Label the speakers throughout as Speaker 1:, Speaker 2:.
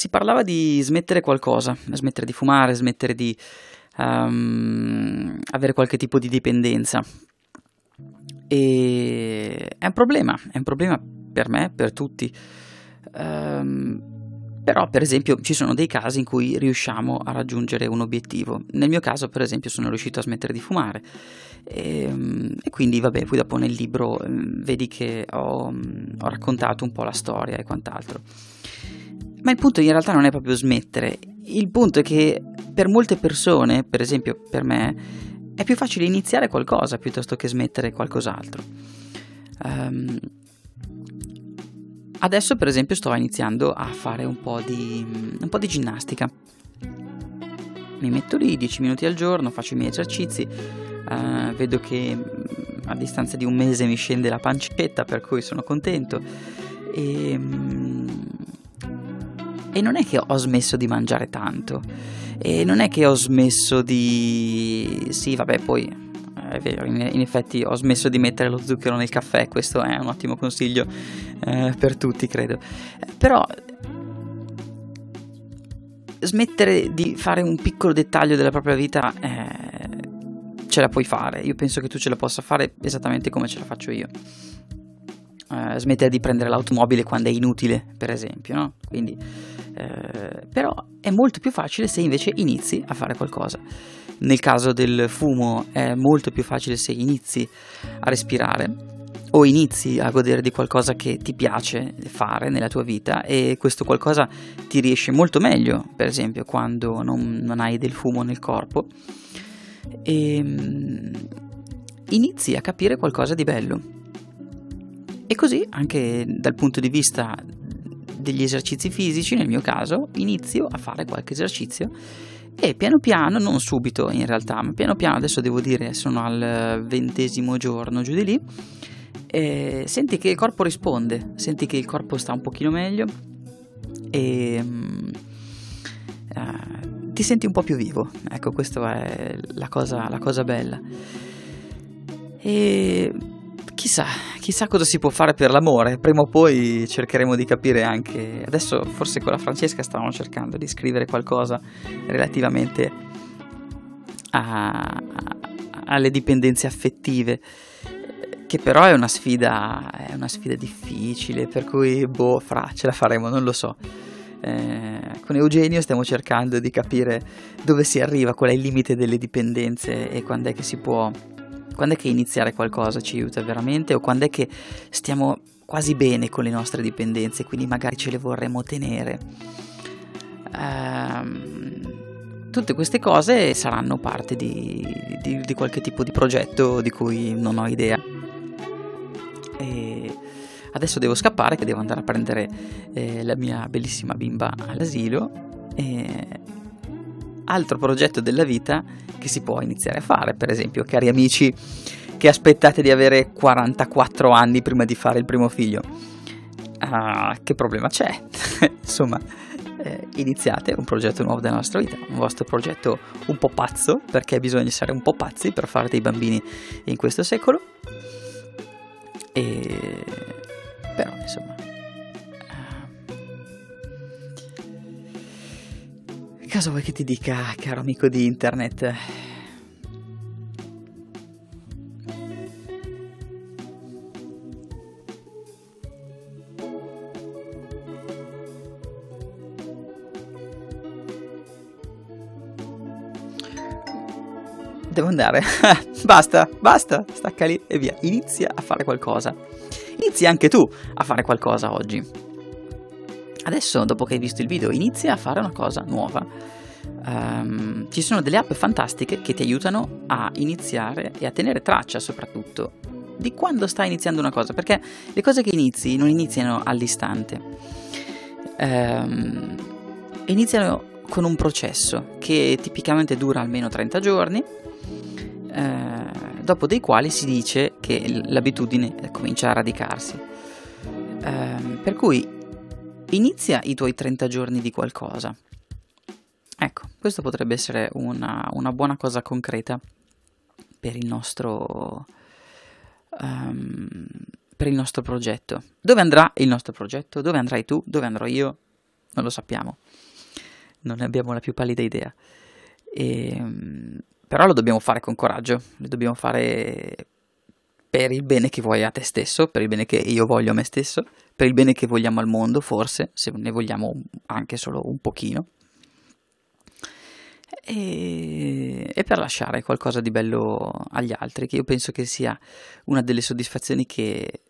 Speaker 1: si parlava di smettere qualcosa, smettere di fumare, smettere di um, avere qualche tipo di dipendenza. E è un problema, è un problema per me, per tutti. Um, però, per esempio, ci sono dei casi in cui riusciamo a raggiungere un obiettivo. Nel mio caso, per esempio, sono riuscito a smettere di fumare. E, ehm, e quindi, vabbè, poi dopo nel libro vedi che ho, ho raccontato un po' la storia e quant'altro. Ma il punto in realtà non è proprio smettere. Il punto è che per molte persone, per esempio per me, è più facile iniziare qualcosa piuttosto che smettere qualcos'altro. Um, Adesso per esempio sto iniziando a fare un po' di, un po di ginnastica. Mi metto lì 10 minuti al giorno, faccio i miei esercizi, uh, vedo che mm, a distanza di un mese mi scende la pancetta, per cui sono contento. E, mm, e non è che ho smesso di mangiare tanto, e non è che ho smesso di... Sì, vabbè, poi è vero, in, in, effetti ho smesso di mettere lo zucchero nel caffè, questo è un ottimo consiglio eh, per tutti, credo. Però smettere di fare un piccolo dettaglio della propria vita eh, ce la puoi fare. Io penso che tu ce la possa fare esattamente come ce la faccio io. Eh, smettere di prendere l'automobile quando è inutile, per esempio, no? Quindi, eh, però è molto più facile se invece inizi a fare qualcosa. Nel caso del fumo è molto più facile se inizi a respirare o inizi a godere di qualcosa che ti piace fare nella tua vita e questo qualcosa ti riesce molto meglio, per esempio, quando non, non hai del fumo nel corpo e um, inizi a capire qualcosa di bello. E così, anche dal punto di vista degli esercizi fisici, nel mio caso, inizio a fare qualche esercizio e piano piano, non subito in realtà, ma piano piano, adesso devo dire sono al ventesimo giorno giù di lì, e senti che il corpo risponde, senti che il corpo sta un pochino meglio e uh, ti senti un po' più vivo, ecco questa è la cosa, la cosa bella. E chissà, chissà cosa si può fare per l'amore. Prima o poi cercheremo di capire anche. Adesso, forse con la Francesca stavamo cercando di scrivere qualcosa relativamente a, alle dipendenze affettive. Che però è una sfida, è una sfida difficile, per cui boh, fra, ce la faremo, non lo so. Eh, con Eugenio stiamo cercando di capire dove si arriva, qual è il limite delle dipendenze e quando è che si può quando è che iniziare qualcosa ci aiuta veramente o quando è che stiamo quasi bene con le nostre dipendenze, quindi magari ce le vorremmo tenere. Um, tutte queste cose saranno parte di, di, di, qualche tipo di progetto di cui non ho idea. E adesso devo scappare, che devo andare a prendere eh, la mia bellissima bimba all'asilo. E altro progetto della vita che si può iniziare a fare. Per esempio, cari amici che aspettate di avere 44 anni prima di fare il primo figlio. Uh, che problema c'è? Insomma, eh, iniziate un progetto nuovo della nostra vita, un vostro progetto un po' pazzo, perché bisogna essere un po' pazzi per fare dei bambini in questo secolo. E però, insomma, Cosa vuoi che ti dica, caro amico di internet? Devo andare. basta, basta, stacca lì e via. Inizia a fare qualcosa. Inizia anche tu a fare qualcosa oggi. Adesso, dopo che hai visto il video, inizia a fare una cosa nuova. Um, ci sono delle app fantastiche che ti aiutano a iniziare e a tenere traccia soprattutto di quando stai iniziando una cosa, perché le cose che inizi non iniziano all'istante, um, iniziano con un processo che tipicamente dura almeno 30 giorni, uh, dopo dei quali si dice che l'abitudine comincia a radicarsi. Uh, per cui Inizia i tuoi 30 giorni di qualcosa. Ecco, questo potrebbe essere una, una buona cosa concreta per il nostro, um, per il nostro progetto. Dove andrà il nostro progetto? Dove andrai tu? Dove andrò io? non lo sappiamo, non ne abbiamo la più pallida idea. E, ehm, però lo dobbiamo fare con coraggio, lo dobbiamo fare per il bene che vuoi a te stesso, per il bene che io voglio a me stesso, per il bene che vogliamo al mondo, forse, se ne vogliamo anche solo un pochino. E, e, per lasciare qualcosa di bello agli altri, che io penso che sia una delle soddisfazioni che,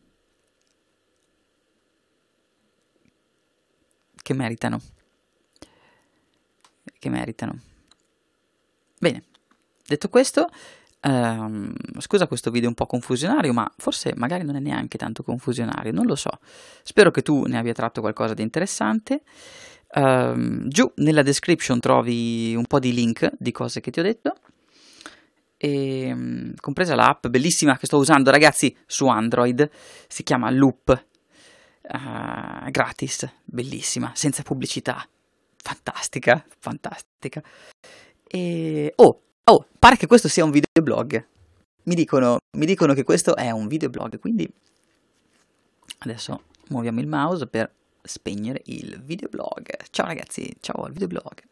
Speaker 1: che meritano. Che meritano. Bene, detto questo, ehm, scusa questo video un po' confusionario, ma forse magari non è neanche tanto confusionario, non lo so. Spero che tu ne abbia tratto qualcosa di interessante. Um, giù nella description trovi un po' di link di cose che ti ho detto. E, um, compresa l'app bellissima che sto usando, ragazzi, su Android. Si chiama Loop. Uh, gratis, bellissima, senza pubblicità. Fantastica, fantastica. E oh, oh, pare che questo sia un videoblog. Mi dicono, mi dicono che questo è un videoblog, quindi adesso muoviamo il mouse per spegnere il videoblog. Ciao ragazzi, ciao al videoblog.